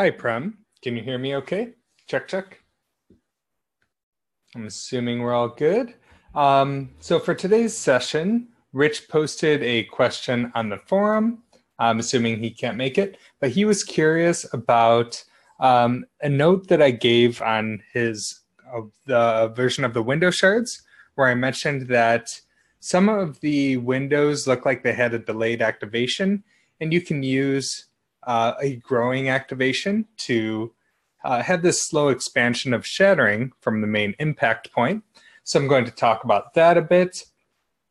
Hi, Prem. Can you hear me okay? Check, check. I'm assuming we're all good. Um, so for today's session, Rich posted a question on the forum. I'm assuming he can't make it, but he was curious about um, a note that I gave on his uh, the version of the window shards, where I mentioned that some of the windows look like they had a delayed activation, and you can use uh, a growing activation to uh, have this slow expansion of shattering from the main impact point. So I'm going to talk about that a bit.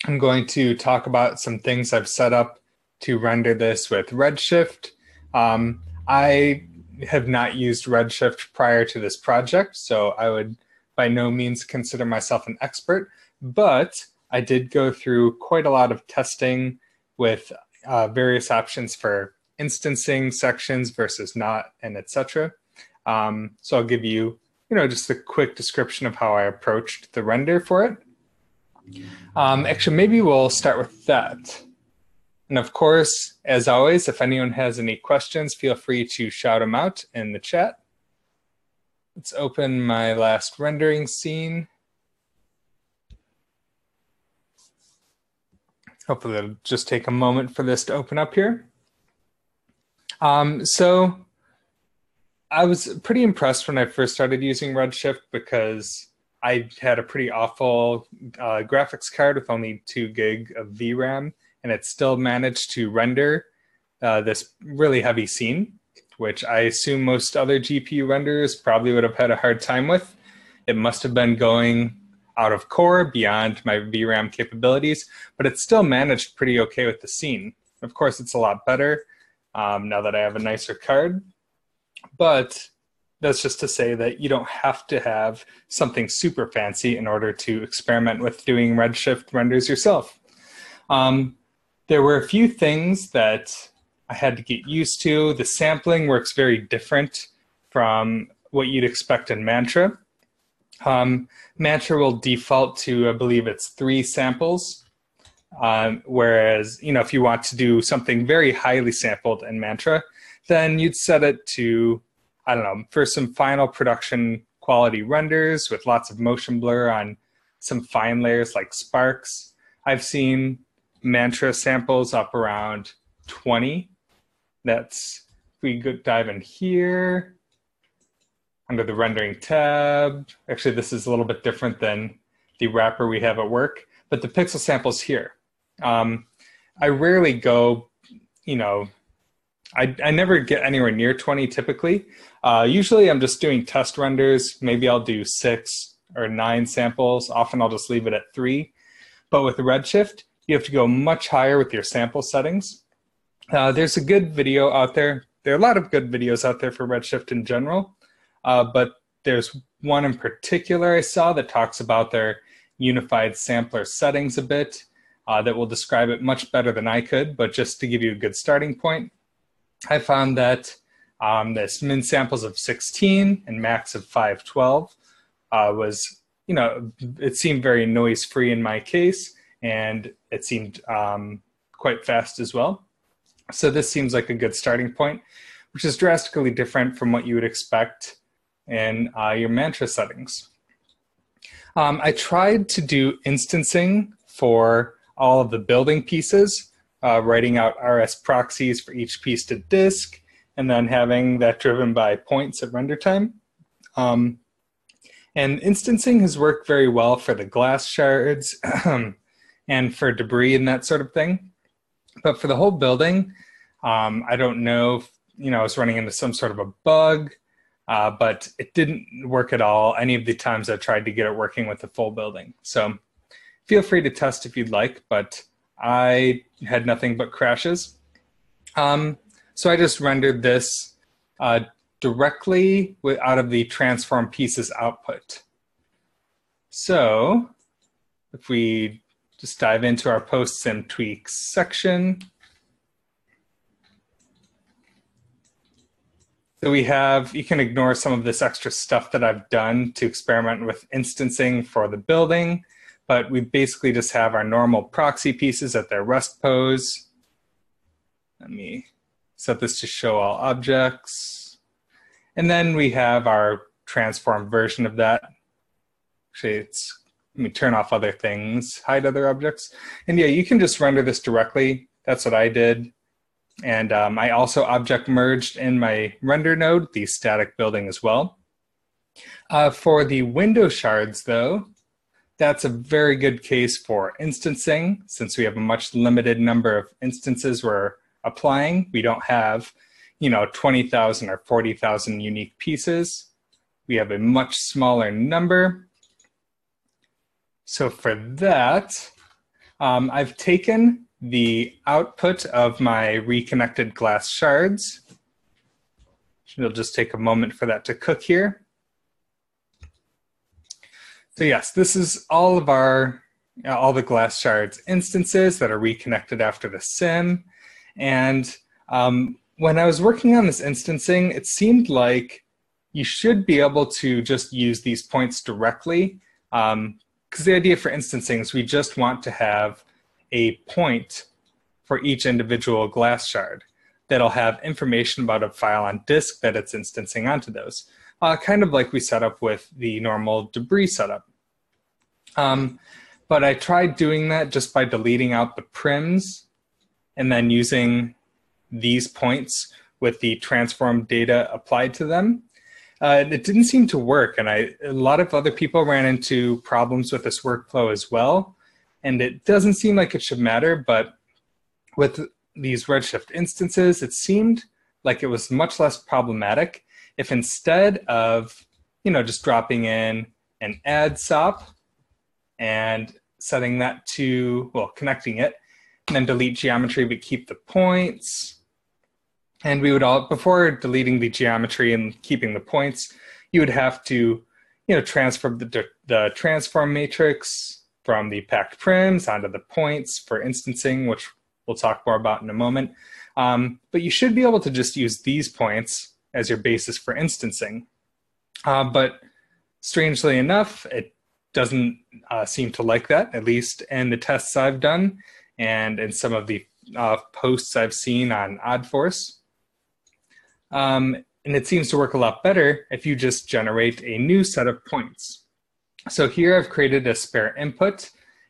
I'm going to talk about some things I've set up to render this with Redshift. Um, I have not used Redshift prior to this project, so I would by no means consider myself an expert, but I did go through quite a lot of testing with uh, various options for instancing sections versus not, and etc. Um, so I'll give you, you know, just a quick description of how I approached the render for it. Um, actually, maybe we'll start with that. And of course, as always, if anyone has any questions, feel free to shout them out in the chat. Let's open my last rendering scene. Hopefully it'll just take a moment for this to open up here. Um, so I was pretty impressed when I first started using Redshift because I had a pretty awful uh, graphics card with only two gig of VRAM, and it still managed to render uh, this really heavy scene, which I assume most other GPU renderers probably would have had a hard time with. It must have been going out of core beyond my VRAM capabilities, but it still managed pretty okay with the scene. Of course, it's a lot better um, now that I have a nicer card. But that's just to say that you don't have to have something super fancy in order to experiment with doing Redshift renders yourself. Um, there were a few things that I had to get used to. The sampling works very different from what you'd expect in Mantra. Um, Mantra will default to, I believe it's three samples um, whereas, you know, if you want to do something very highly sampled in Mantra, then you'd set it to, I don't know, for some final production quality renders with lots of motion blur on some fine layers like sparks. I've seen Mantra samples up around 20. That's, if we go dive in here, under the rendering tab. Actually, this is a little bit different than the wrapper we have at work, but the pixel samples here. Um, I rarely go, you know, I, I never get anywhere near 20 typically. Uh, usually I'm just doing test renders. Maybe I'll do six or nine samples. Often I'll just leave it at three. But with Redshift, you have to go much higher with your sample settings. Uh, there's a good video out there. There are a lot of good videos out there for Redshift in general, uh, but there's one in particular I saw that talks about their unified sampler settings a bit uh, that will describe it much better than I could, but just to give you a good starting point, I found that um, this min samples of 16 and max of 512 uh, was, you know, it seemed very noise free in my case, and it seemed um, quite fast as well. So this seems like a good starting point, which is drastically different from what you would expect in uh, your mantra settings. Um, I tried to do instancing for all of the building pieces, uh, writing out RS proxies for each piece to disk, and then having that driven by points at render time. Um, and instancing has worked very well for the glass shards and for debris and that sort of thing. But for the whole building, um, I don't know if, you know, I was running into some sort of a bug, uh, but it didn't work at all any of the times I tried to get it working with the full building. So feel free to test if you'd like, but I had nothing but crashes. Um, so I just rendered this uh, directly with, out of the transform pieces output. So if we just dive into our post-sim tweaks section, So we have, you can ignore some of this extra stuff that I've done to experiment with instancing for the building but we basically just have our normal proxy pieces at their rest pose. Let me set this to show all objects. And then we have our transform version of that. Actually, it's, let me turn off other things, hide other objects. And yeah, you can just render this directly. That's what I did. And um, I also object merged in my render node, the static building as well. Uh, for the window shards though, that's a very good case for instancing since we have a much limited number of instances we're applying. We don't have, you know, 20,000 or 40,000 unique pieces. We have a much smaller number. So for that, um, I've taken the output of my reconnected glass shards. It'll just take a moment for that to cook here. So yes, this is all of our, all the glass shards instances that are reconnected after the sim. And um, when I was working on this instancing, it seemed like you should be able to just use these points directly. Because um, the idea for instancing is we just want to have a point for each individual glass shard that'll have information about a file on disk that it's instancing onto those. Uh, kind of like we set up with the normal debris setup. Um, but I tried doing that just by deleting out the prims and then using these points with the transform data applied to them. Uh, it didn't seem to work, and I, a lot of other people ran into problems with this workflow as well. And it doesn't seem like it should matter, but with these Redshift instances, it seemed like it was much less problematic if instead of, you know, just dropping in an add SOP and setting that to, well, connecting it, and then delete geometry we keep the points. And we would all, before deleting the geometry and keeping the points, you would have to, you know, transfer the, the transform matrix from the packed prims onto the points for instancing, which we'll talk more about in a moment. Um, but you should be able to just use these points as your basis for instancing. Uh, but strangely enough, it doesn't uh, seem to like that, at least in the tests I've done and in some of the uh, posts I've seen on OdForce. Um, and it seems to work a lot better if you just generate a new set of points. So here I've created a spare input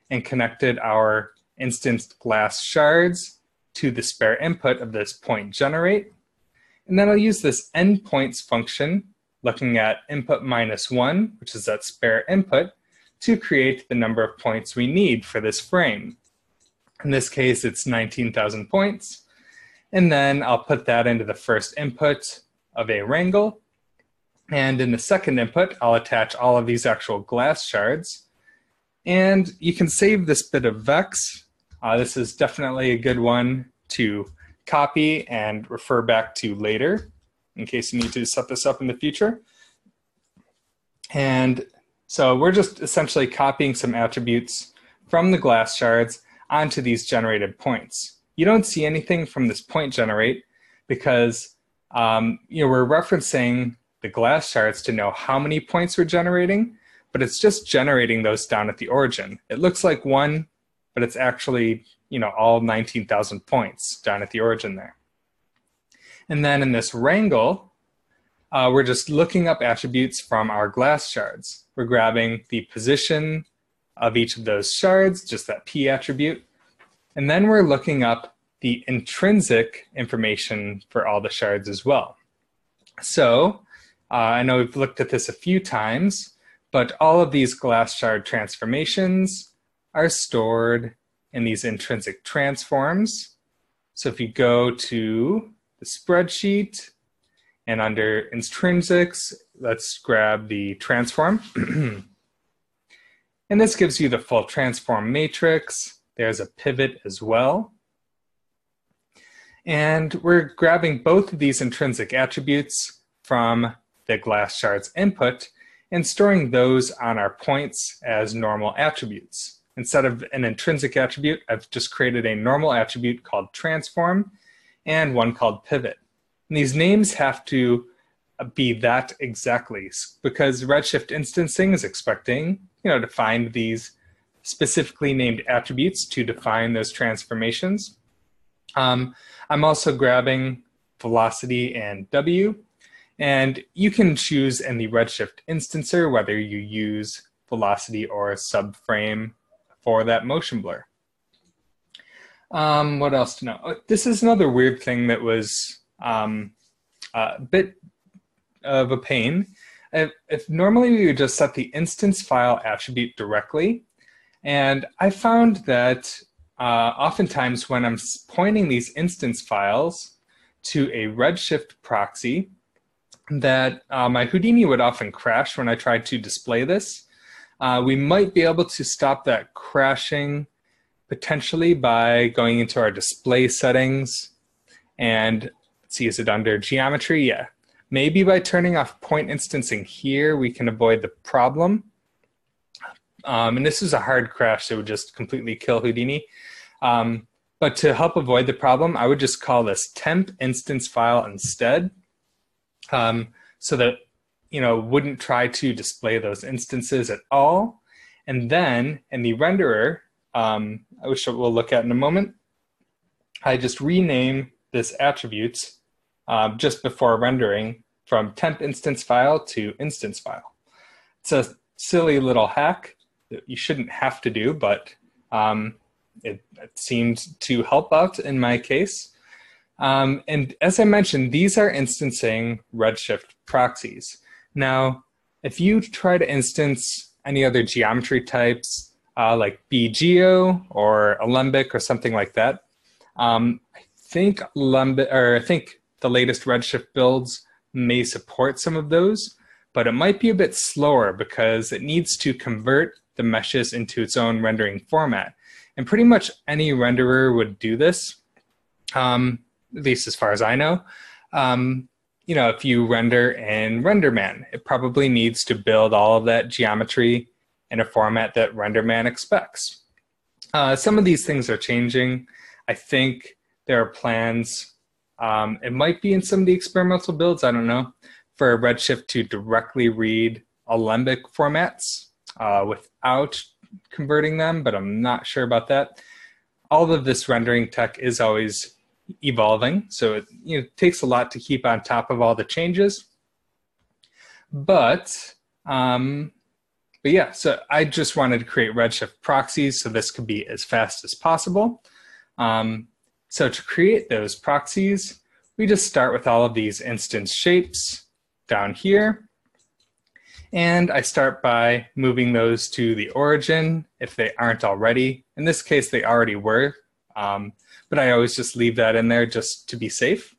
and connected our instanced glass shards to the spare input of this point generate. And then I'll use this npoints function looking at input minus one, which is that spare input, to create the number of points we need for this frame. In this case, it's 19,000 points. And then I'll put that into the first input of a wrangle. And in the second input, I'll attach all of these actual glass shards. And you can save this bit of Vex uh, this is definitely a good one to copy and refer back to later in case you need to set this up in the future. And so we're just essentially copying some attributes from the glass shards onto these generated points. You don't see anything from this point generate because um, you know we're referencing the glass shards to know how many points we're generating, but it's just generating those down at the origin. It looks like one but it's actually, you know, all 19,000 points down at the origin there. And then in this wrangle, uh, we're just looking up attributes from our glass shards. We're grabbing the position of each of those shards, just that P attribute. And then we're looking up the intrinsic information for all the shards as well. So uh, I know we've looked at this a few times, but all of these glass shard transformations are stored in these intrinsic transforms. So if you go to the spreadsheet and under intrinsics, let's grab the transform. and this gives you the full transform matrix. There's a pivot as well. And we're grabbing both of these intrinsic attributes from the glass shards input and storing those on our points as normal attributes. Instead of an intrinsic attribute, I've just created a normal attribute called transform and one called pivot. And these names have to be that exactly because Redshift instancing is expecting, you know, to find these specifically named attributes to define those transformations. Um, I'm also grabbing velocity and W, And you can choose in the Redshift instancer whether you use velocity or subframe for that motion blur. Um, what else to know? Oh, this is another weird thing that was um, a bit of a pain. If, if normally we would just set the instance file attribute directly, and I found that uh, oftentimes when I'm pointing these instance files to a Redshift proxy, that uh, my Houdini would often crash when I tried to display this. Uh, we might be able to stop that crashing potentially by going into our display settings and see, is it under geometry? Yeah. Maybe by turning off point instancing here, we can avoid the problem. Um, and this is a hard crash that would just completely kill Houdini. Um, but to help avoid the problem, I would just call this temp instance file instead. Um, so that, you know, wouldn't try to display those instances at all. And then in the renderer, um, which we'll look at in a moment, I just rename this attributes uh, just before rendering from temp instance file to instance file. It's a silly little hack that you shouldn't have to do, but um, it, it, seemed to help out in my case. Um, and as I mentioned, these are instancing Redshift proxies. Now, if you try to instance any other geometry types, uh, like BGeo or Alembic or something like that, um, I think Alembic, or I think the latest Redshift builds may support some of those, but it might be a bit slower because it needs to convert the meshes into its own rendering format. And pretty much any renderer would do this, um, at least as far as I know. Um, you know, if you render in RenderMan, it probably needs to build all of that geometry in a format that RenderMan expects. Uh, some of these things are changing. I think there are plans, um, it might be in some of the experimental builds, I don't know, for Redshift to directly read Alembic formats uh, without converting them, but I'm not sure about that. All of this rendering tech is always evolving, so it you know, takes a lot to keep on top of all the changes. But um, but yeah, so I just wanted to create Redshift proxies so this could be as fast as possible. Um, so to create those proxies, we just start with all of these instance shapes down here. And I start by moving those to the origin if they aren't already. In this case, they already were, um, but I always just leave that in there just to be safe.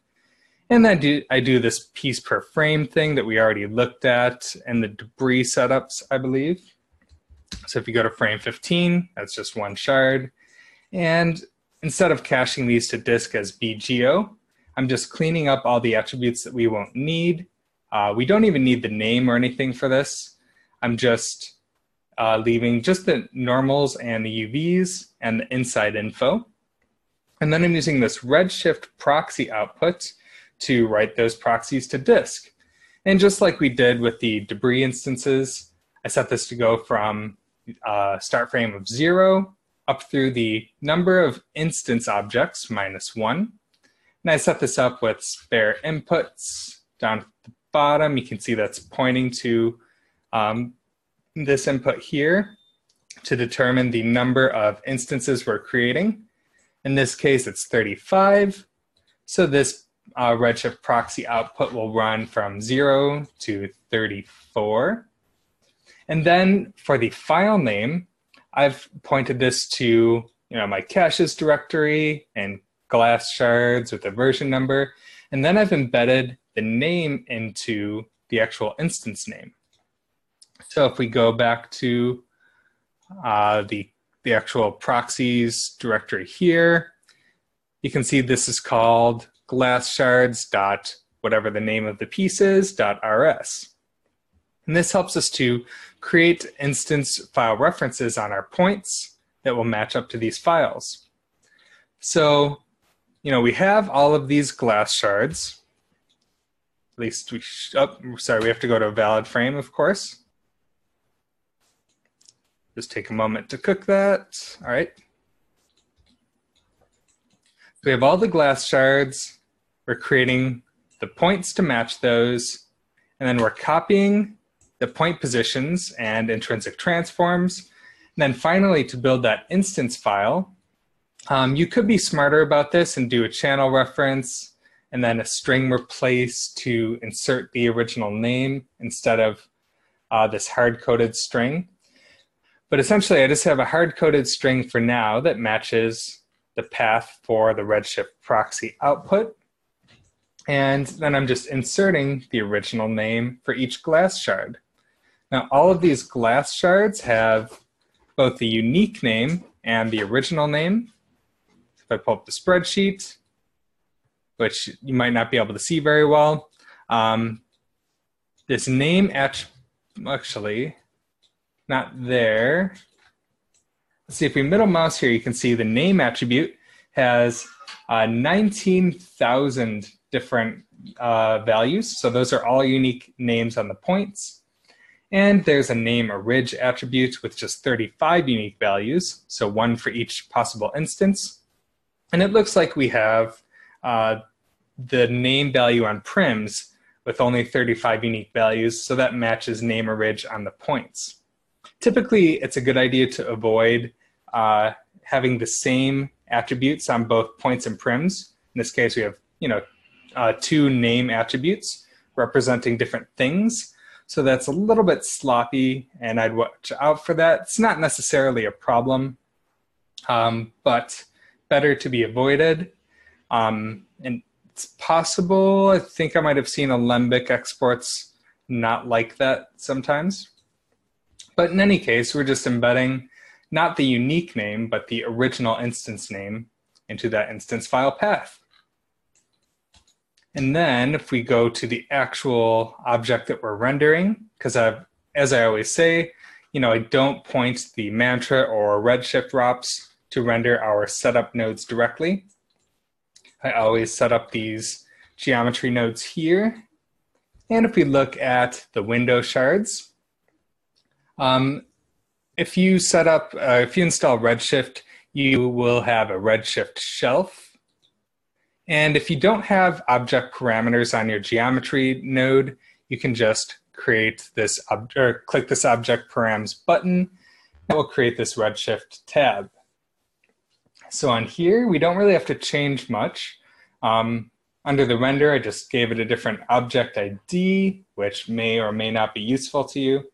And then do, I do this piece per frame thing that we already looked at in the debris setups, I believe. So if you go to frame 15, that's just one shard. And instead of caching these to disk as BGeo, I'm just cleaning up all the attributes that we won't need uh, we don't even need the name or anything for this. I'm just uh, leaving just the normals and the UVs and the inside info. And then I'm using this Redshift proxy output to write those proxies to disk. And just like we did with the debris instances, I set this to go from uh, start frame of zero up through the number of instance objects minus one. And I set this up with spare inputs down at the bottom, you can see that's pointing to um, this input here to determine the number of instances we're creating. In this case, it's 35. So this uh, Redshift proxy output will run from 0 to 34. And then for the file name, I've pointed this to you know my caches directory and glass shards with a version number. And then I've embedded the name into the actual instance name. So if we go back to uh, the, the actual proxies directory here, you can see this is called glass shards dot whatever the name of the piece is dot rs. And this helps us to create instance file references on our points that will match up to these files. So, you know, we have all of these glass shards At least we, oh, sorry, we have to go to a valid frame, of course. Just take a moment to cook that. All right. So we have all the glass shards. We're creating the points to match those. And then we're copying the point positions and intrinsic transforms. And then finally, to build that instance file, um, you could be smarter about this and do a channel reference and then a string replace to insert the original name instead of uh, this hard-coded string. But essentially, I just have a hard-coded string for now that matches the path for the Redshift proxy output. And then I'm just inserting the original name for each glass shard. Now, all of these glass shards have both the unique name and the original name. If I pull up the spreadsheet, which you might not be able to see very well, um, this name at actually not there. Let's see if we middle mouse here, you can see the name attribute has uh, 19,000 different uh, values. So those are all unique names on the points. And there's a name or ridge attribute with just 35 unique values, so one for each possible instance. And it looks like we have uh, the name value on prims with only 35 unique values, so that matches name or ridge on the points. Typically, it's a good idea to avoid uh, having the same attributes on both points and prims. In this case, we have you know uh, two name attributes representing different things. So that's a little bit sloppy, and I'd watch out for that. It's not necessarily a problem, um, but better to be avoided. Um, and it's possible, I think I might have seen Alembic exports not like that sometimes. But in any case, we're just embedding not the unique name, but the original instance name into that instance file path. And then if we go to the actual object that we're rendering, because as I always say, you know, I don't point the mantra or Redshift ROPs to render our setup nodes directly. I always set up these geometry nodes here. And if we look at the window shards, um, if you set up, uh, if you install Redshift, you will have a Redshift shelf and if you don't have object parameters on your geometry node, you can just create this, or click this object params button. It will create this Redshift tab. So on here, we don't really have to change much. Um, under the render, I just gave it a different object ID, which may or may not be useful to you.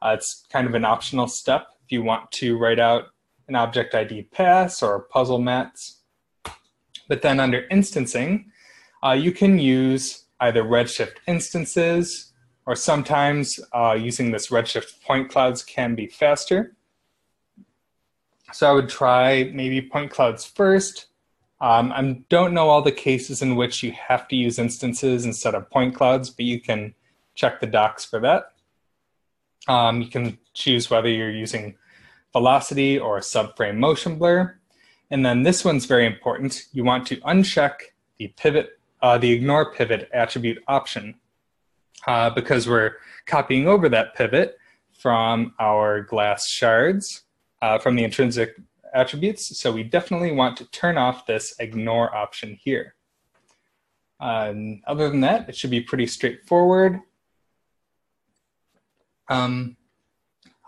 Uh, it's kind of an optional step if you want to write out an object ID pass or puzzle mats. But then under instancing, uh, you can use either Redshift instances, or sometimes uh, using this Redshift point clouds can be faster. So I would try maybe point clouds first. Um, I don't know all the cases in which you have to use instances instead of point clouds, but you can check the docs for that. Um, you can choose whether you're using velocity or subframe motion blur. And then this one's very important. You want to uncheck the pivot, uh, the ignore pivot attribute option uh, because we're copying over that pivot from our glass shards uh, from the intrinsic attributes. So we definitely want to turn off this ignore option here. Um, other than that, it should be pretty straightforward. Um,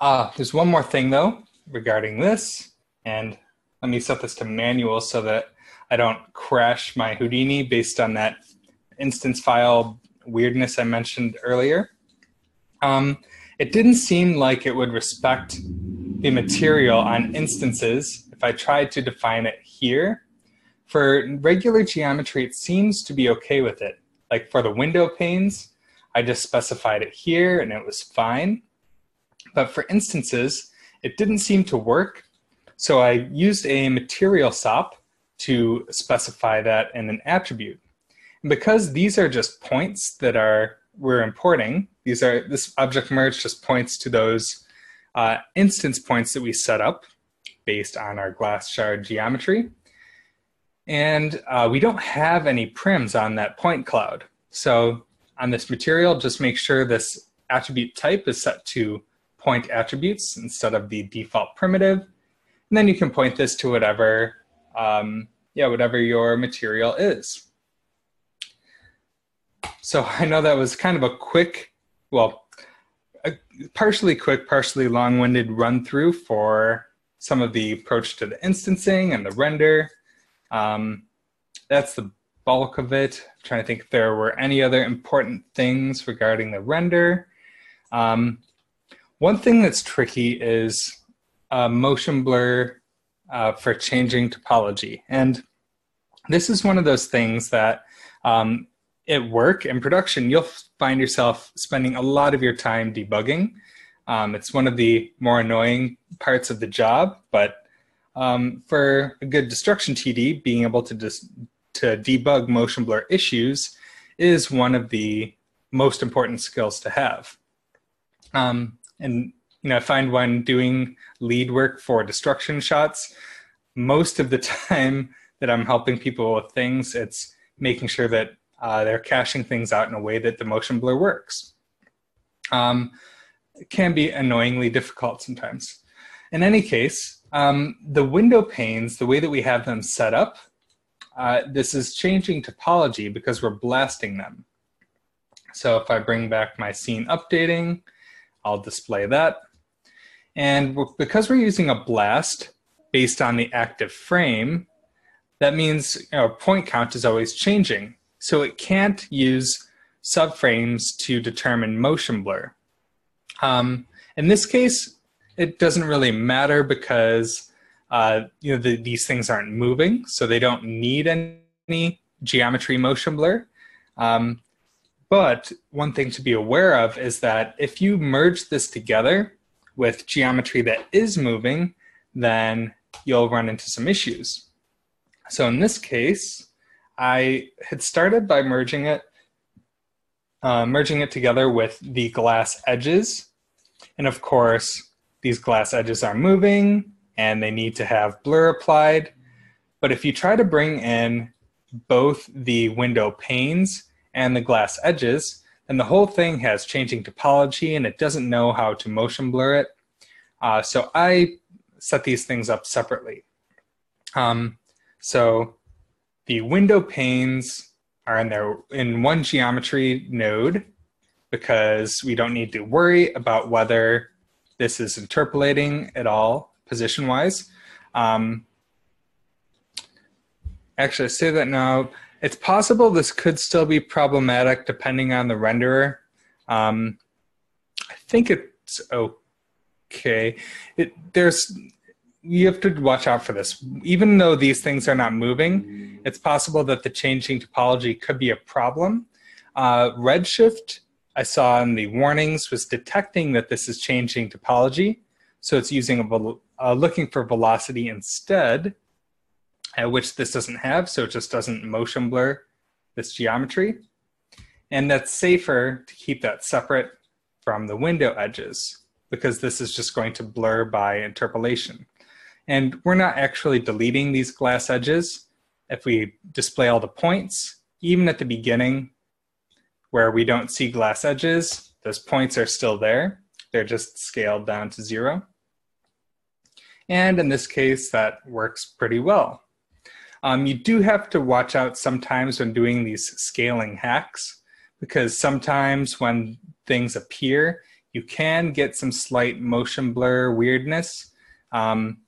ah, there's one more thing though regarding this, and let me set this to manual so that I don't crash my Houdini based on that instance file weirdness I mentioned earlier. Um, it didn't seem like it would respect the material on instances if I tried to define it here. For regular geometry, it seems to be okay with it. Like for the window panes, I just specified it here and it was fine. But for instances, it didn't seem to work so I used a material SOP to specify that in an attribute. And because these are just points that are we're importing, these are this object merge just points to those uh, instance points that we set up based on our glass shard geometry. And uh, we don't have any prims on that point cloud. So on this material, just make sure this attribute type is set to point attributes instead of the default primitive. And then you can point this to whatever, um, yeah, whatever your material is. So I know that was kind of a quick well, a partially quick, partially long-winded run through for some of the approach to the instancing and the render. Um, that's the bulk of it. I'm trying to think if there were any other important things regarding the render. Um, one thing that's tricky is motion blur uh, for changing topology. And this is one of those things that um, at work and production, you'll find yourself spending a lot of your time debugging. Um, it's one of the more annoying parts of the job, but um, for a good destruction TD, being able to just to debug motion blur issues is one of the most important skills to have. Um, and you know, I find when doing lead work for destruction shots, most of the time that I'm helping people with things, it's making sure that uh, they're caching things out in a way that the motion blur works. Um, it can be annoyingly difficult sometimes. In any case, um, the window panes, the way that we have them set up, uh, this is changing topology because we're blasting them. So if I bring back my scene updating, I'll display that. And because we're using a blast based on the active frame, that means our point count is always changing. So it can't use subframes to determine motion blur. Um, in this case, it doesn't really matter because uh, you know the, these things aren't moving, so they don't need any geometry motion blur. Um, but one thing to be aware of is that if you merge this together with geometry that is moving, then you'll run into some issues. So in this case, I had started by merging it, uh, merging it together with the glass edges. And of course, these glass edges are moving and they need to have blur applied. But if you try to bring in both the window panes and the glass edges, then the whole thing has changing topology and it doesn't know how to motion blur it. Uh, so I set these things up separately. Um, so the window panes are in there in one geometry node because we don't need to worry about whether this is interpolating at all position wise. Um, actually, I say that now it's possible this could still be problematic depending on the renderer. Um, I think it's okay. It, there's you have to watch out for this. Even though these things are not moving, it's possible that the changing topology could be a problem. Uh, Redshift, I saw in the warnings, was detecting that this is changing topology. So it's using a, uh, looking for velocity instead uh, which this doesn't have, so it just doesn't motion blur this geometry. And that's safer to keep that separate from the window edges because this is just going to blur by interpolation. And we're not actually deleting these glass edges. If we display all the points, even at the beginning where we don't see glass edges, those points are still there. They're just scaled down to zero. And in this case, that works pretty well. Um, you do have to watch out sometimes when doing these scaling hacks because sometimes when things appear, you can get some slight motion blur weirdness. Um,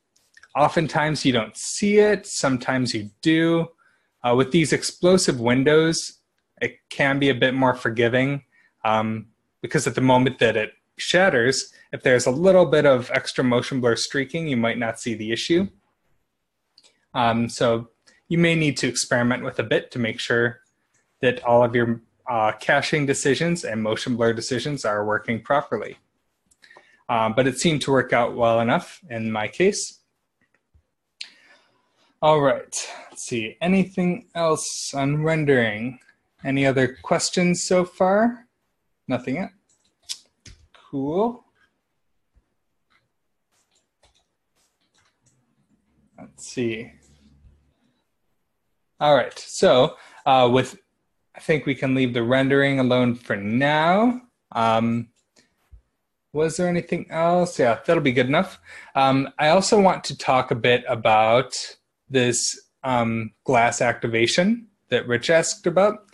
oftentimes you don't see it, sometimes you do. Uh, with these explosive windows, it can be a bit more forgiving um, because at the moment that it shatters, if there's a little bit of extra motion blur streaking, you might not see the issue. Um, so you may need to experiment with a bit to make sure that all of your uh, caching decisions and motion blur decisions are working properly. Um, but it seemed to work out well enough in my case. All right, let's see, anything else on rendering? Any other questions so far? Nothing yet? Cool. Let's see. All right, so uh, with, I think we can leave the rendering alone for now. Um, was there anything else? Yeah, that'll be good enough. Um, I also want to talk a bit about this um, glass activation that Rich asked about.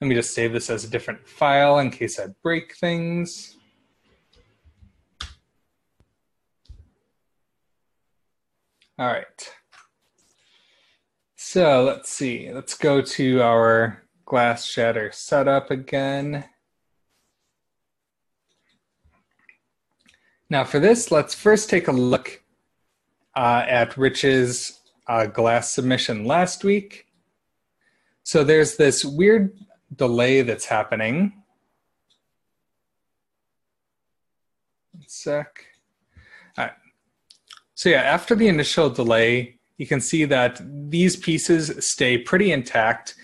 Let me just save this as a different file in case I break things. All right. So let's see. Let's go to our glass shatter setup again. Now for this, let's first take a look uh, at Rich's uh, glass submission last week. So there's this weird delay that's happening. One sec. All right. So yeah, after the initial delay, you can see that these pieces stay pretty intact.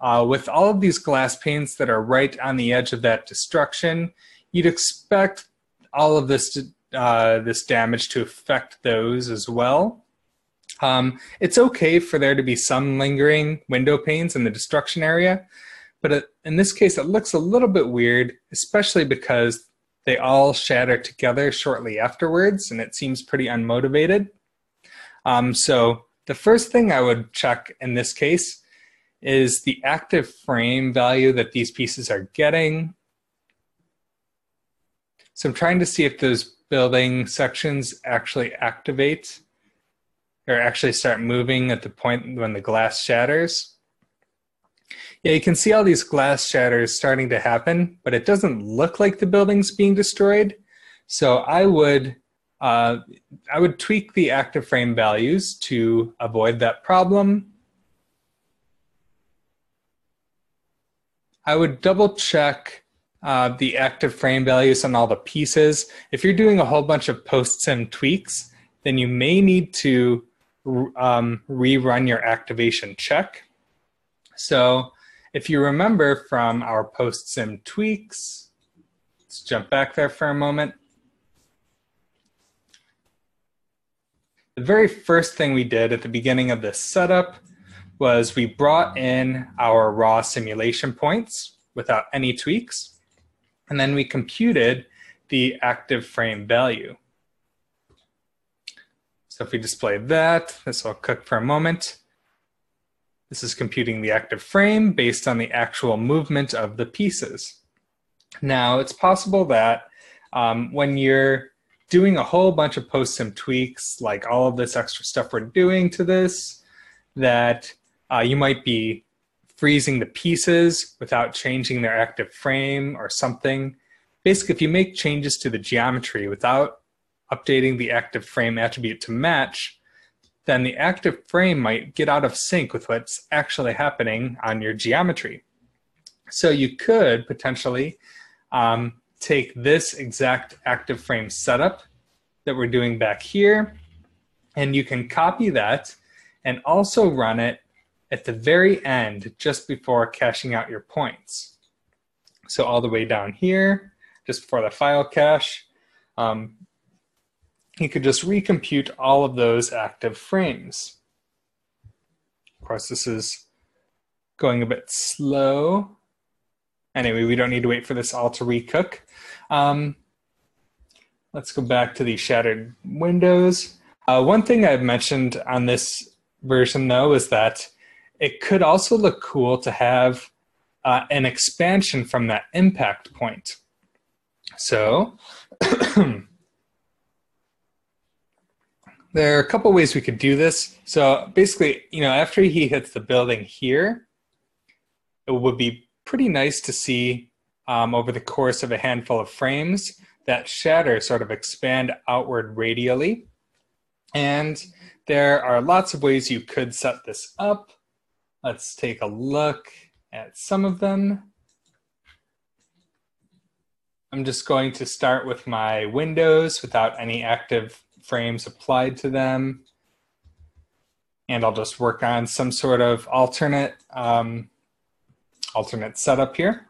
Uh, with all of these glass panes that are right on the edge of that destruction, you'd expect all of this uh, this damage to affect those as well. Um, it's okay for there to be some lingering window panes in the destruction area, but it, in this case, it looks a little bit weird, especially because they all shatter together shortly afterwards, and it seems pretty unmotivated. Um, so the first thing I would check in this case is the active frame value that these pieces are getting. So I'm trying to see if those building sections actually activate or actually start moving at the point when the glass shatters. Yeah, you can see all these glass shatters starting to happen, but it doesn't look like the building's being destroyed. So I would uh, I would tweak the active frame values to avoid that problem. I would double check uh, the active frame values on all the pieces. If you're doing a whole bunch of post-sim tweaks, then you may need to um, rerun your activation check. So if you remember from our post-sim tweaks, let's jump back there for a moment. The very first thing we did at the beginning of this setup was we brought in our raw simulation points without any tweaks, and then we computed the active frame value. So if we display that, this will cook for a moment. This is computing the active frame based on the actual movement of the pieces. Now, it's possible that um, when you're doing a whole bunch of post-sim tweaks, like all of this extra stuff we're doing to this, that uh, you might be freezing the pieces without changing their active frame or something. Basically, if you make changes to the geometry without updating the active frame attribute to match, then the active frame might get out of sync with what's actually happening on your geometry. So you could potentially um, take this exact active frame setup that we're doing back here, and you can copy that and also run it at the very end just before caching out your points. So all the way down here, just before the file cache, um, you could just recompute all of those active frames. Of course, this is going a bit slow. Anyway, we don't need to wait for this all to recook. Um, let's go back to the shattered windows. Uh, one thing I've mentioned on this version, though, is that it could also look cool to have uh, an expansion from that impact point. So there are a couple ways we could do this. So basically, you know, after he hits the building here, it would be pretty nice to see um, over the course of a handful of frames, that shatter sort of expand outward radially. And there are lots of ways you could set this up. Let's take a look at some of them. I'm just going to start with my windows without any active frames applied to them. And I'll just work on some sort of alternate um, alternate setup here.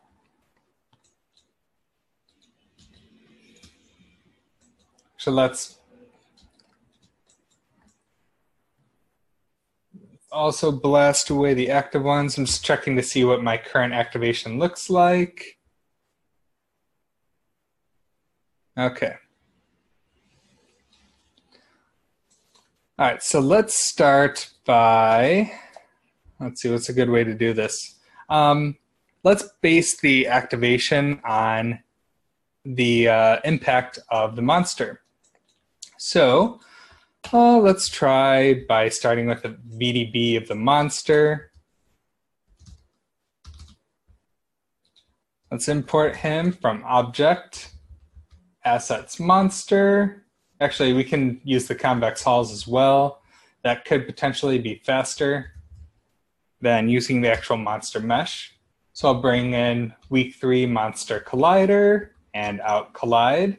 So let's also blast away the active ones. I'm just checking to see what my current activation looks like. Okay. All right, so let's start by, let's see, what's a good way to do this? Um, let's base the activation on the uh, impact of the monster. So uh, let's try by starting with the VDB of the monster. Let's import him from object, assets monster. Actually, we can use the convex hulls as well. That could potentially be faster than using the actual monster mesh. So I'll bring in week three monster collider and out collide.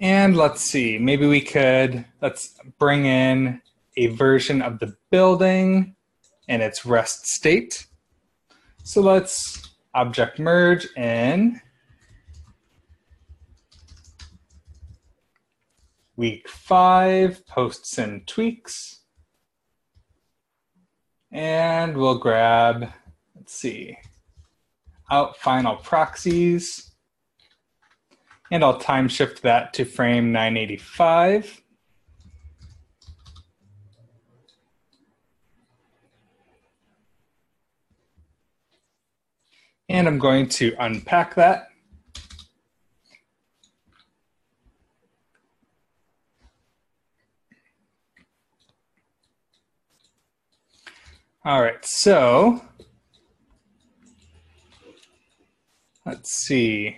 And let's see, maybe we could, let's bring in a version of the building in its rest state. So let's object merge in week five, post-sim tweaks. And we'll grab, let's see, out final proxies. And I'll time shift that to frame 985. And I'm going to unpack that. All right, so let's see.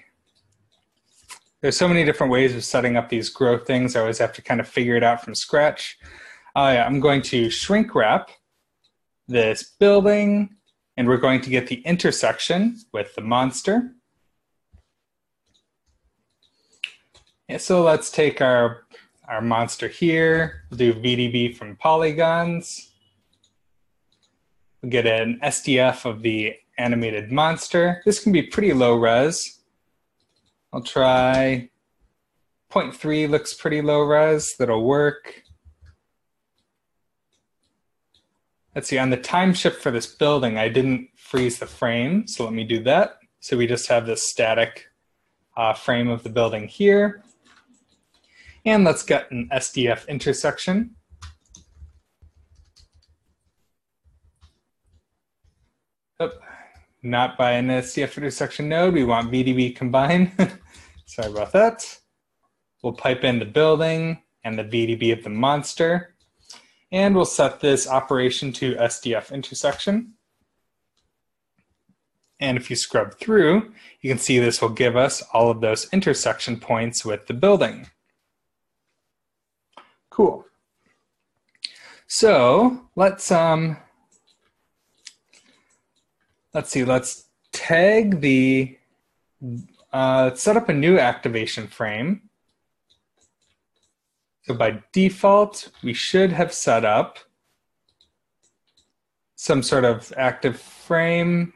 There's so many different ways of setting up these grow things. I always have to kind of figure it out from scratch. Uh, I'm going to shrink wrap this building, and we're going to get the intersection with the monster. Yeah, so let's take our, our monster here, we'll do VDB from polygons We'll get an SDF of the animated monster. This can be pretty low res. I'll try 0.3 looks pretty low res. That'll work. Let's see, on the time shift for this building, I didn't freeze the frame, so let me do that. So we just have this static uh, frame of the building here. And let's get an SDF intersection. Oh, not by an SDF intersection node. We want VDB combine. Sorry about that. We'll pipe in the building and the VDB of the monster. And we'll set this operation to SDF intersection. And if you scrub through, you can see this will give us all of those intersection points with the building. Cool. So let's um, let's see, let's tag the, uh, set up a new activation frame. So by default, we should have set up some sort of active frame.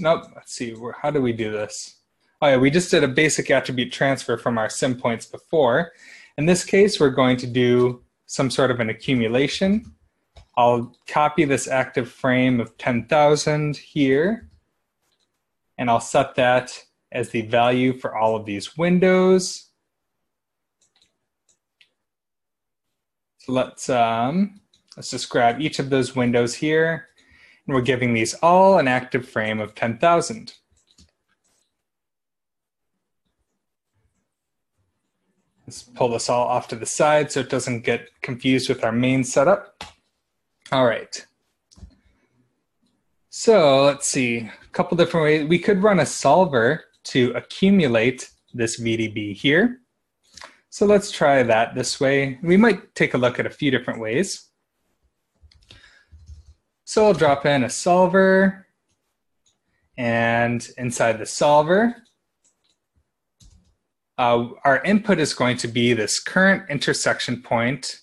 Nope, let's see, how do we do this? Oh yeah, we just did a basic attribute transfer from our sim points before. In this case, we're going to do some sort of an accumulation. I'll copy this active frame of 10,000 here, and I'll set that as the value for all of these windows. Let's, um, let's just grab each of those windows here, and we're giving these all an active frame of 10,000. Let's pull this all off to the side so it doesn't get confused with our main setup. All right. So let's see, a couple different ways. We could run a solver to accumulate this VDB here. So let's try that this way. We might take a look at a few different ways. So I'll drop in a solver and inside the solver, uh, our input is going to be this current intersection point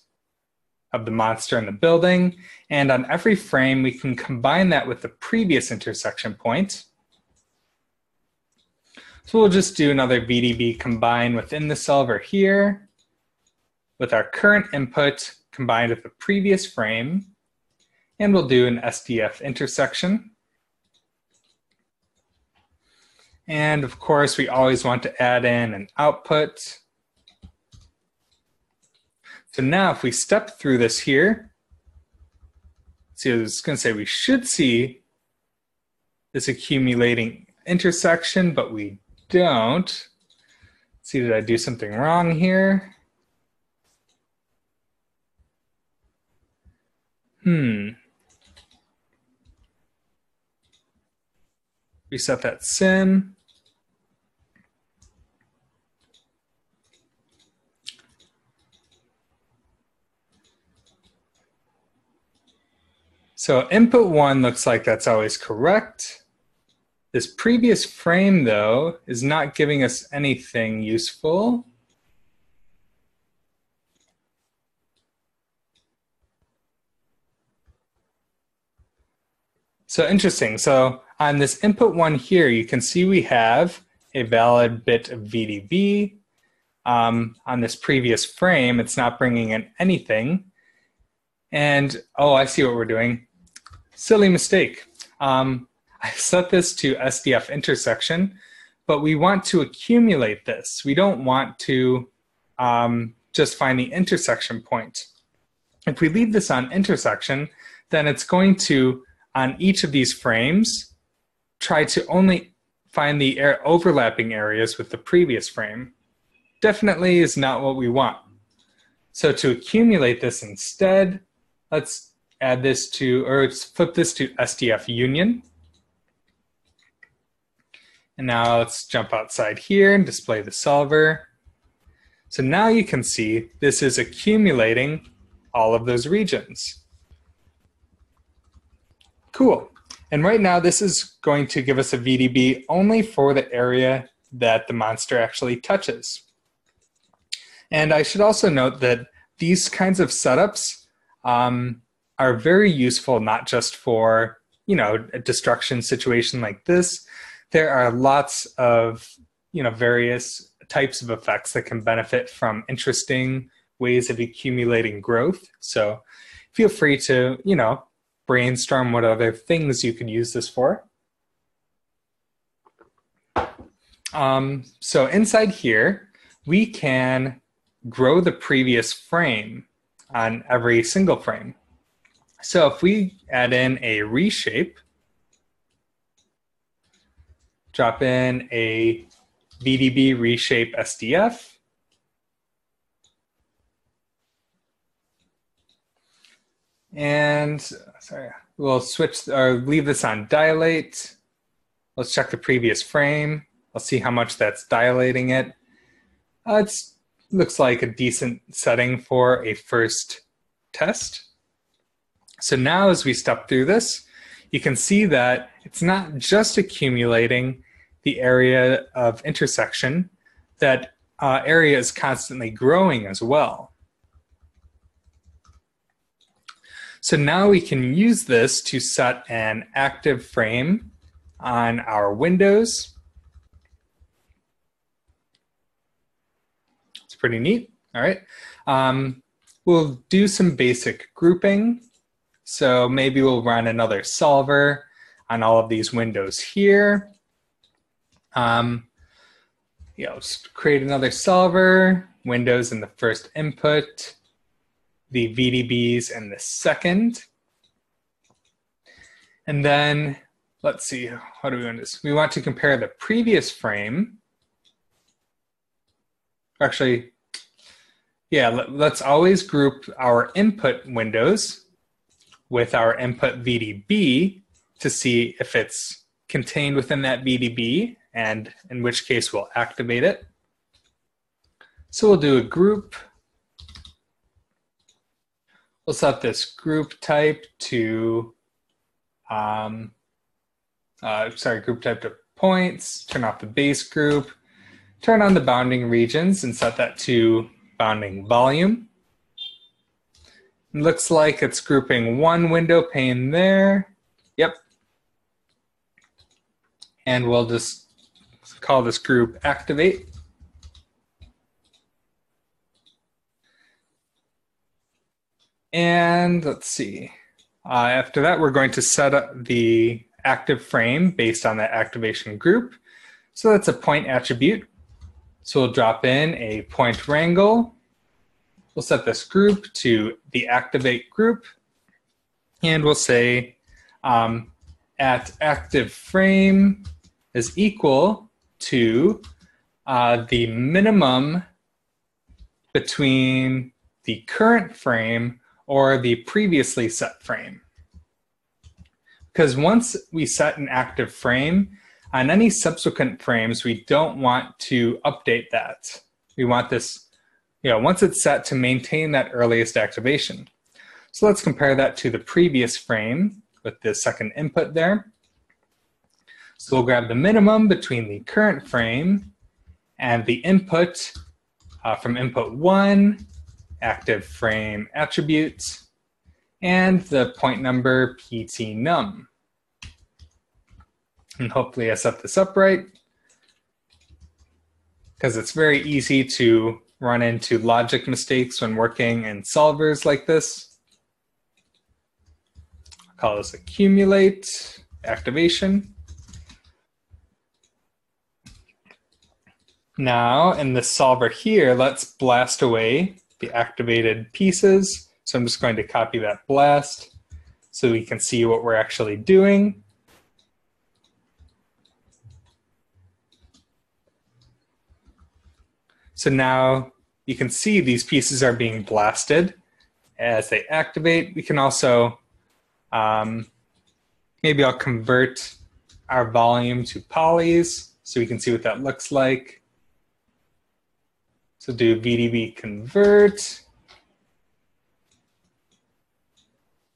of the monster in the building. And on every frame, we can combine that with the previous intersection point. So we'll just do another VDB combine within the solver here with our current input combined with the previous frame. And we'll do an SDF intersection. And of course, we always want to add in an output. So now if we step through this here, see, I was going to say we should see this accumulating intersection, but we don't. Let's see, did I do something wrong here? Hmm. Reset that sim. So input one looks like that's always correct. This previous frame, though, is not giving us anything useful. So interesting. So on this input one here, you can see we have a valid bit of VDB. Um, on this previous frame, it's not bringing in anything. And, oh, I see what we're doing. Silly mistake. Um, I set this to SDF intersection, but we want to accumulate this. We don't want to um, just find the intersection point. If we leave this on intersection, then it's going to, on each of these frames, try to only find the air overlapping areas with the previous frame. Definitely is not what we want. So to accumulate this instead, let's add this to, or let's flip this to SDF union. And now let's jump outside here and display the solver. So now you can see this is accumulating all of those regions. Cool. And right now this is going to give us a VDB only for the area that the monster actually touches. And I should also note that these kinds of setups um, are very useful not just for you know a destruction situation like this. There are lots of you know various types of effects that can benefit from interesting ways of accumulating growth. So feel free to you know brainstorm what other things you could use this for. Um, so inside here, we can grow the previous frame on every single frame. So if we add in a reshape, drop in a VDB reshape SDF, And sorry, we'll switch or leave this on dilate. Let's check the previous frame. I'll see how much that's dilating it. Uh, it looks like a decent setting for a first test. So now as we step through this, you can see that it's not just accumulating the area of intersection, that uh, area is constantly growing as well. So now we can use this to set an active frame on our windows. It's pretty neat. All right. Um, we'll do some basic grouping. So maybe we'll run another solver on all of these windows here. Um, you know, create another solver, windows in the first input, the VDBs in the second. And then let's see, what do we want to do? We want to compare the previous frame. Actually, yeah, let, us always group our input windows with our input VDB to see if it's contained within that VDB and in which case we'll activate it. So we'll do a group we'll set this group type to, um, uh, sorry, group type to points, turn off the base group, turn on the bounding regions and set that to bounding volume. It looks like it's grouping one window pane there. Yep. And we'll just call this group activate. And let's see. Uh, after that, we're going to set up the active frame based on that activation group. So that's a point attribute. So we'll drop in a point wrangle. We'll set this group to the activate group. And we'll say um, at active frame is equal to uh, the minimum between the current frame or the previously set frame. Because once we set an active frame, on any subsequent frames, we don't want to update that. We want this, you know, once it's set to maintain that earliest activation. So let's compare that to the previous frame with the second input there. So we'll grab the minimum between the current frame and the input uh, from input one, active frame attributes, and the point number pt num. And hopefully I set this up right because it's very easy to run into logic mistakes when working in solvers like this. Call this accumulate activation. Now in the solver here, let's blast away the activated pieces. So I'm just going to copy that blast so we can see what we're actually doing. So now you can see these pieces are being blasted as they activate. We can also, um, maybe I'll convert our volume to polys so we can see what that looks like. So do VDB convert.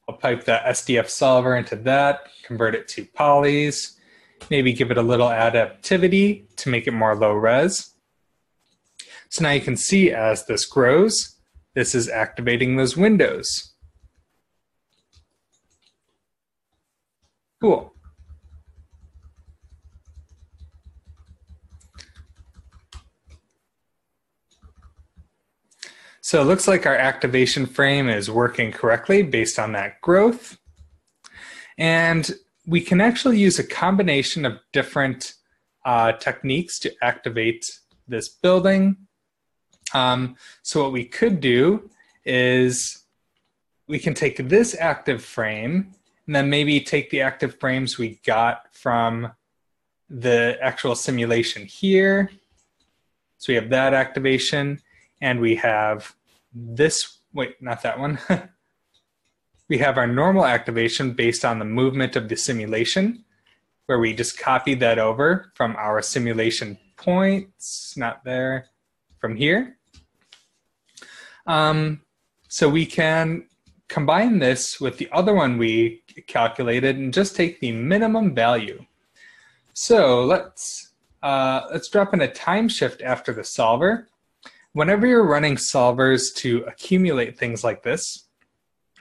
I'll pipe that SDF solver into that, convert it to polys, maybe give it a little adaptivity to make it more low res. So now you can see as this grows, this is activating those windows. Cool. So it looks like our activation frame is working correctly based on that growth. And we can actually use a combination of different uh, techniques to activate this building. Um, so what we could do is we can take this active frame and then maybe take the active frames we got from the actual simulation here. So we have that activation and we have this, wait, not that one. we have our normal activation based on the movement of the simulation, where we just copied that over from our simulation points, not there, from here. Um, so we can combine this with the other one we calculated and just take the minimum value. So let's, uh, let's drop in a time shift after the solver whenever you're running solvers to accumulate things like this,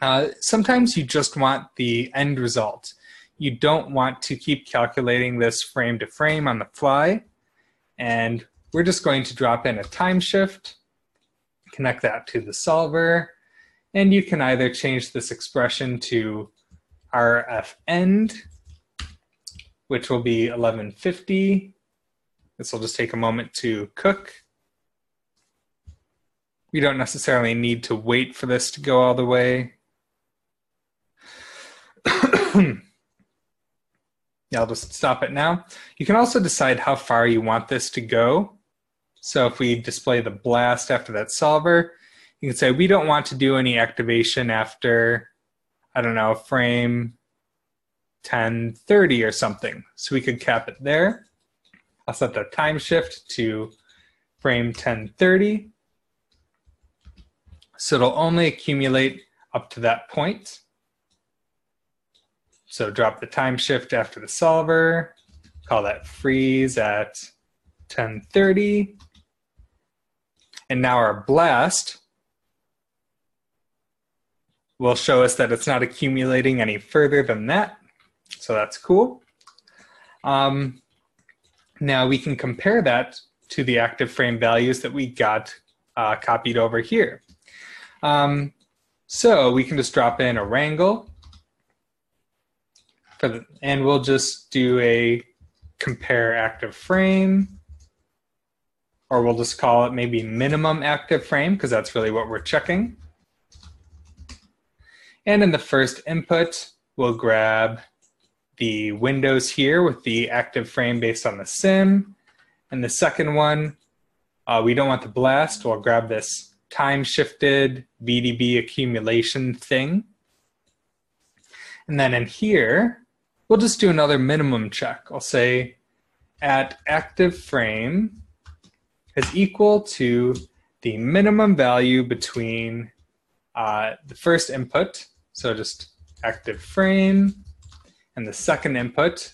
uh, sometimes you just want the end result. You don't want to keep calculating this frame to frame on the fly. And we're just going to drop in a time shift, connect that to the solver, and you can either change this expression to RF end, which will be 1150. This will just take a moment to cook we don't necessarily need to wait for this to go all the way. yeah, I'll just stop it now. You can also decide how far you want this to go. So if we display the blast after that solver, you can say we don't want to do any activation after, I don't know, frame 1030 or something. So we could cap it there. I'll set the time shift to frame 1030. So it'll only accumulate up to that point. So drop the time shift after the solver, call that freeze at 1030. And now our blast will show us that it's not accumulating any further than that. So that's cool. Um, now we can compare that to the active frame values that we got uh, copied over here. Um, so we can just drop in a wrangle, for the, and we'll just do a compare active frame, or we'll just call it maybe minimum active frame because that's really what we're checking. And in the first input, we'll grab the windows here with the active frame based on the sim. And the second one, uh, we don't want the blast. We'll grab this time shifted VDB accumulation thing. And then in here, we'll just do another minimum check. I'll say at active frame is equal to the minimum value between uh, the first input, so just active frame, and the second input.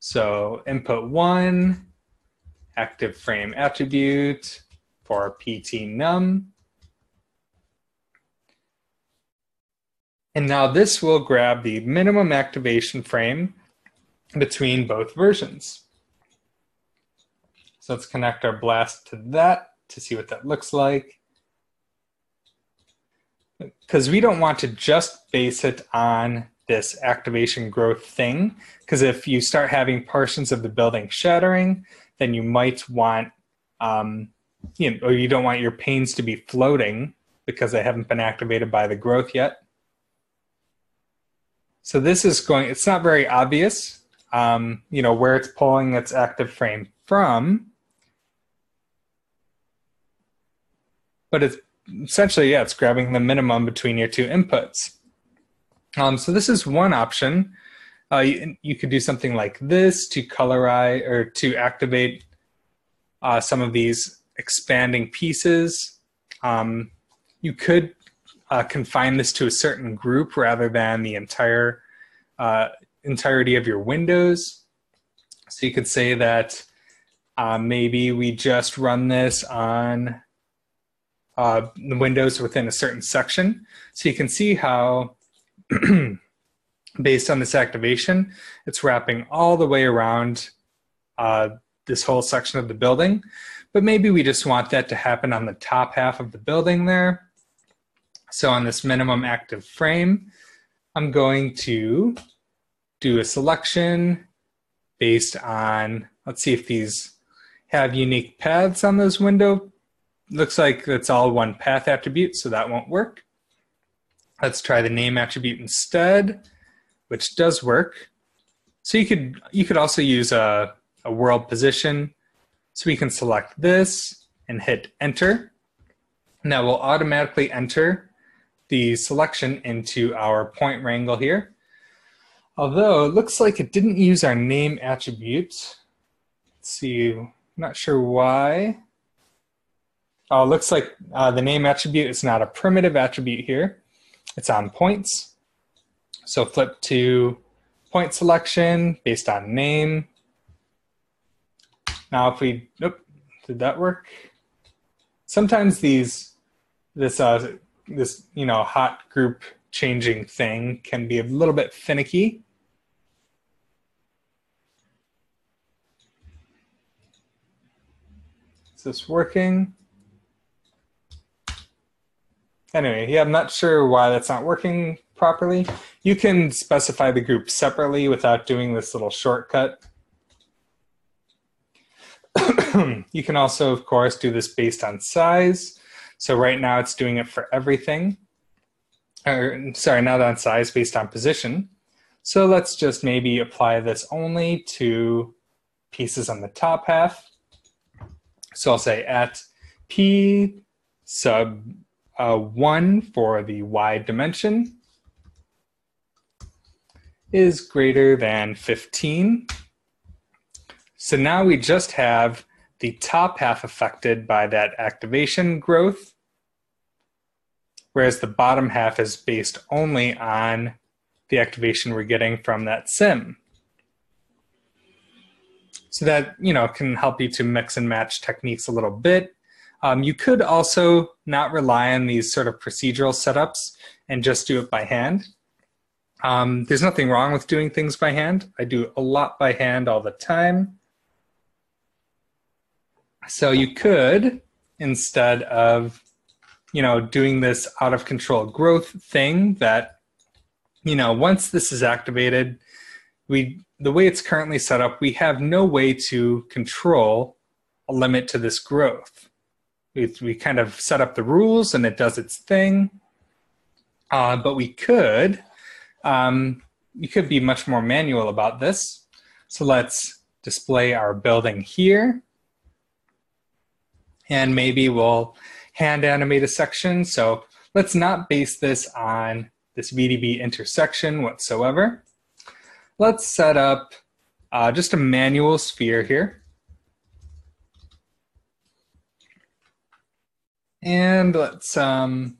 So input one, active frame attribute for PT num. And now this will grab the minimum activation frame between both versions. So let's connect our blast to that to see what that looks like. Because we don't want to just base it on this activation growth thing. Because if you start having portions of the building shattering, then you might want, um, you know, or you don't want your panes to be floating because they haven't been activated by the growth yet. So this is going, it's not very obvious, um, you know, where it's pulling its active frame from. But it's essentially, yeah, it's grabbing the minimum between your two inputs. Um, so this is one option. Uh, you, you, could do something like this to colorize or to activate uh, some of these expanding pieces. Um, you could uh, confine this to a certain group rather than the entire uh, entirety of your windows. So you could say that uh, maybe we just run this on uh, the windows within a certain section. So you can see how based on this activation, it's wrapping all the way around uh, this whole section of the building. But maybe we just want that to happen on the top half of the building there. So on this minimum active frame, I'm going to do a selection based on, let's see if these have unique paths on those window. Looks like it's all one path attribute, so that won't work. Let's try the name attribute instead, which does work. So you could you could also use a, a world position. So we can select this and hit enter. Now we'll automatically enter the selection into our point wrangle here. Although it looks like it didn't use our name attribute. Let's see, I'm not sure why. Oh, looks like uh, the name attribute is not a primitive attribute here. It's on points. So flip to point selection based on name. Now if we, nope, did that work? Sometimes these, this, uh, this, you know, hot group changing thing can be a little bit finicky. Is this working? Anyway, yeah, I'm not sure why that's not working properly. You can specify the group separately without doing this little shortcut. you can also, of course, do this based on size. So right now it's doing it for everything. Or, sorry, not on size, based on position. So let's just maybe apply this only to pieces on the top half. So I'll say at p sub uh, 1 for the y dimension is greater than 15. So now we just have the top half affected by that activation growth, whereas the bottom half is based only on the activation we're getting from that sim. So that, you know, can help you to mix and match techniques a little bit um, you could also not rely on these sort of procedural setups and just do it by hand. Um, there's nothing wrong with doing things by hand. I do a lot by hand all the time. So you could, instead of, you know, doing this out of control growth thing that, you know, once this is activated, we the way it's currently set up, we have no way to control a limit to this growth. We, we kind of set up the rules and it does its thing. Uh, but we could, um, we could be much more manual about this. So let's display our building here. And maybe we'll hand animate a section. So let's not base this on this VDB intersection whatsoever. Let's set up uh, just a manual sphere here. And let's, um,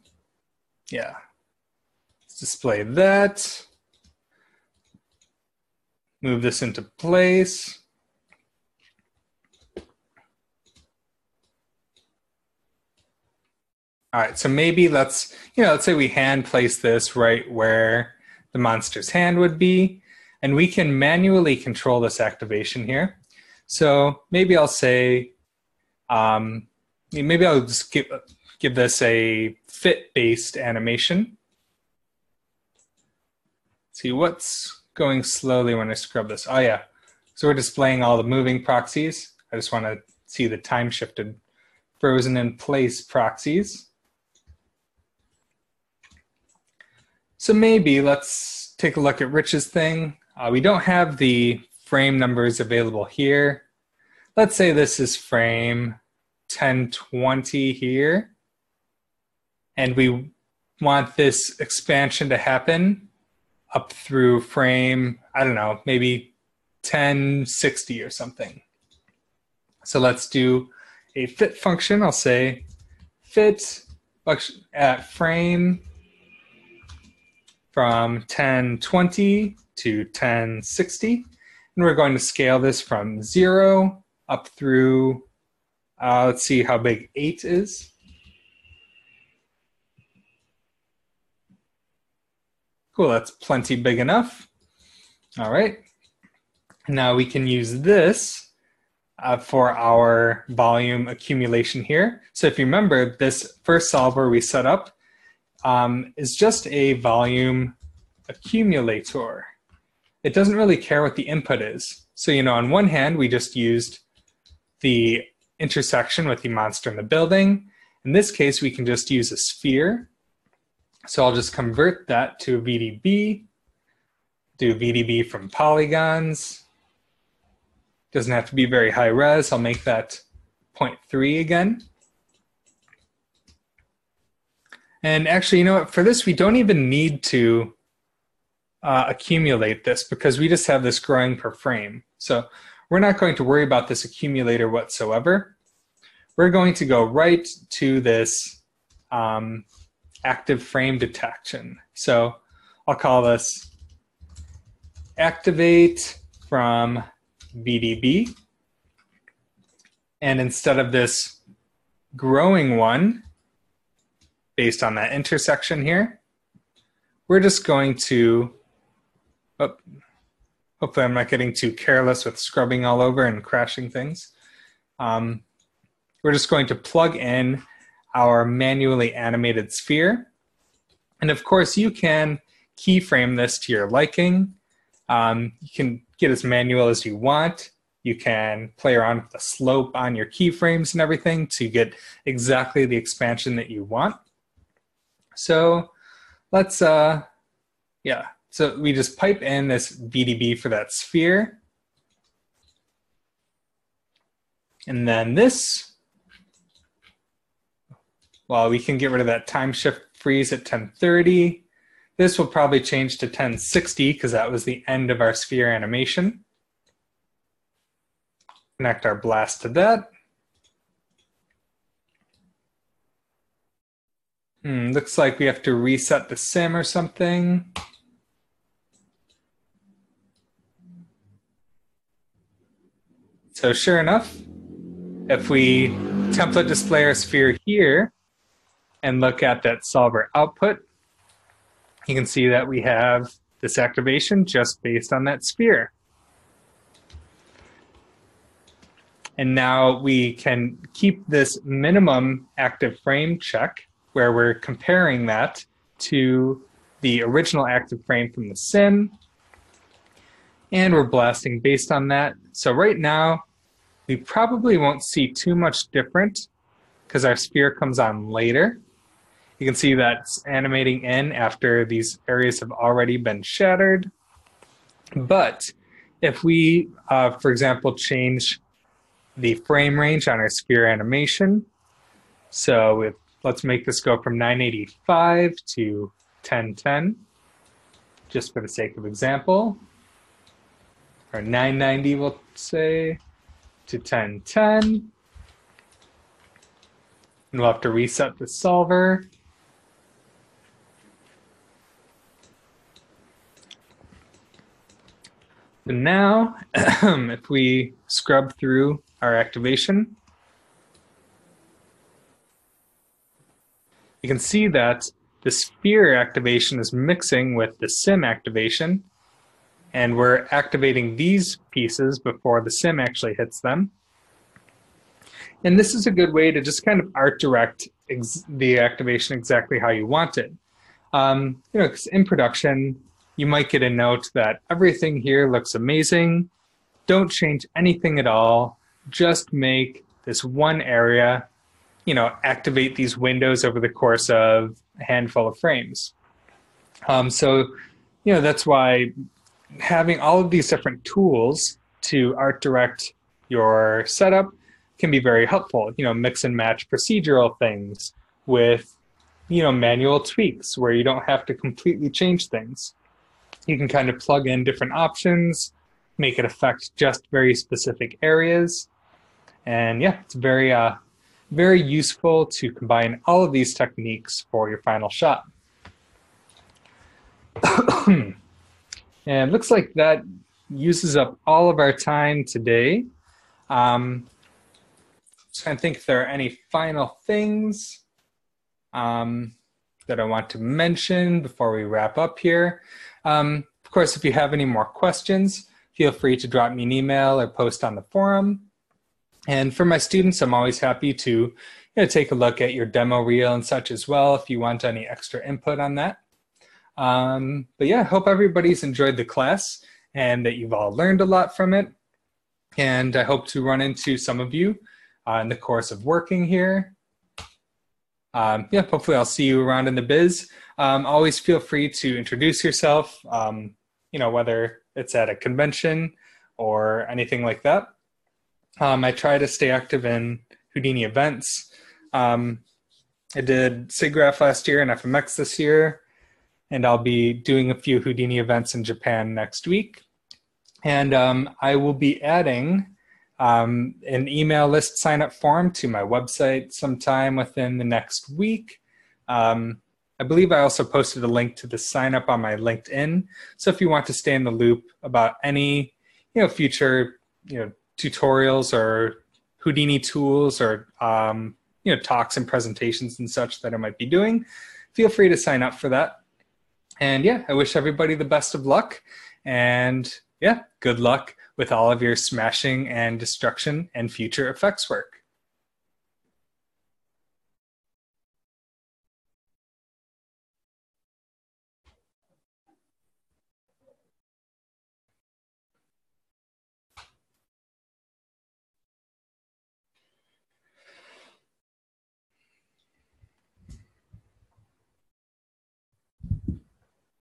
yeah, let's display that. Move this into place. All right, so maybe let's, you know, let's say we hand place this right where the monster's hand would be, and we can manually control this activation here. So maybe I'll say, um, maybe I'll just give, give this a fit-based animation. see what's going slowly when I scrub this. Oh yeah, so we're displaying all the moving proxies. I just want to see the time shifted frozen in place proxies. So maybe let's take a look at Rich's thing. Uh, we don't have the frame numbers available here. Let's say this is frame 1020 here. And we want this expansion to happen up through frame, I don't know, maybe 1060 or something. So let's do a fit function. I'll say fit at uh, frame from 1020 to 1060. And we're going to scale this from zero up through, uh, let's see how big eight is. Cool, that's plenty big enough. All right. Now we can use this uh, for our volume accumulation here. So if you remember, this first solver we set up um, is just a volume accumulator. It doesn't really care what the input is. So, you know, on one hand, we just used the intersection with the monster in the building. In this case, we can just use a sphere. So I'll just convert that to a VDB, do VDB from polygons. Doesn't have to be very high res. I'll make that 0.3 again. And actually, you know what? For this, we don't even need to uh, accumulate this because we just have this growing per frame. So we're not going to worry about this accumulator whatsoever. We're going to go right to this um, active frame detection. So I'll call this activate from VDB. And instead of this growing one, based on that intersection here. We're just going to, oh, hopefully I'm not getting too careless with scrubbing all over and crashing things. Um, we're just going to plug in our manually animated sphere. And of course, you can keyframe this to your liking. Um, you can get as manual as you want. You can play around with the slope on your keyframes and everything to get exactly the expansion that you want. So let's, uh, yeah, so we just pipe in this VDB for that sphere. And then this, well, we can get rid of that time shift freeze at 1030. This will probably change to 1060 because that was the end of our sphere animation. Connect our blast to that. Hmm, looks like we have to reset the sim or something. So sure enough, if we template display our sphere here and look at that solver output, you can see that we have this activation just based on that sphere. And now we can keep this minimum active frame check where we're comparing that to the original active frame from the sim. and we're blasting based on that. So right now, we probably won't see too much different because our sphere comes on later. You can see that's animating in after these areas have already been shattered. But if we, uh, for example, change the frame range on our sphere animation, so if, let's make this go from 985 to 1010, just for the sake of example, or 990 we'll say, to 1010. And we'll have to reset the solver. So now, if we scrub through our activation, you can see that the sphere activation is mixing with the sim activation, and we're activating these pieces before the sim actually hits them. And this is a good way to just kind of art direct the activation exactly how you want it. Um, you know, in production, you might get a note that everything here looks amazing. Don't change anything at all. Just make this one area, you know, activate these windows over the course of a handful of frames. Um, so, you know, that's why having all of these different tools to art direct your setup can be very helpful. You know, mix and match procedural things with, you know, manual tweaks where you don't have to completely change things you can kind of plug in different options, make it affect just very specific areas. And yeah, it's very, uh, very useful to combine all of these techniques for your final shot. and looks like that uses up all of our time today. Um, trying to think if there are any final things um, that I want to mention before we wrap up here. Um, of course, if you have any more questions, feel free to drop me an email or post on the forum. And for my students, I'm always happy to you know, take a look at your demo reel and such as well if you want any extra input on that. Um, but yeah, hope everybody's enjoyed the class and that you've all learned a lot from it. And I hope to run into some of you uh, in the course of working here. Um, yeah, hopefully I'll see you around in the biz um, always feel free to introduce yourself, um, you know, whether it's at a convention or anything like that. Um, I try to stay active in Houdini events. Um, I did SIGGRAPH last year and FMX this year, and I'll be doing a few Houdini events in Japan next week. And um, I will be adding um, an email list sign up form to my website sometime within the next week. Um, I believe I also posted a link to the sign up on my LinkedIn. So if you want to stay in the loop about any, you know, future, you know, tutorials or Houdini tools or, um, you know, talks and presentations and such that I might be doing, feel free to sign up for that. And yeah, I wish everybody the best of luck. And yeah, good luck with all of your smashing and destruction and future effects work.